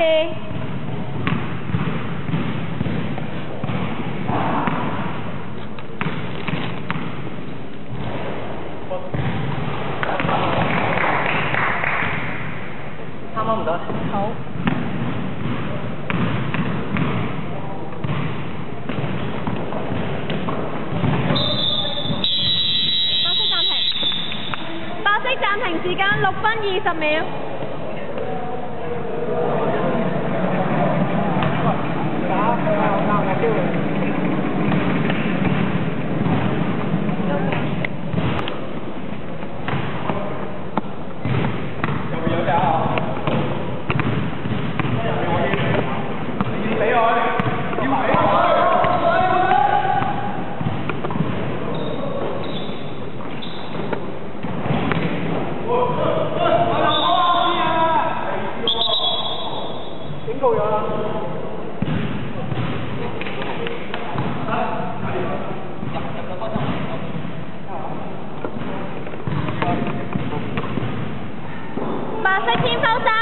色天包兩次。啱啱唔得。好。白色暫停。白色暫停時間六分二十秒。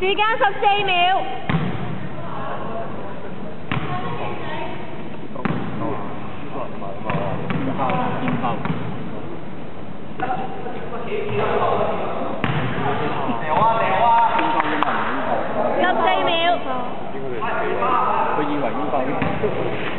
時間十四秒。十四秒。佢以為呢個。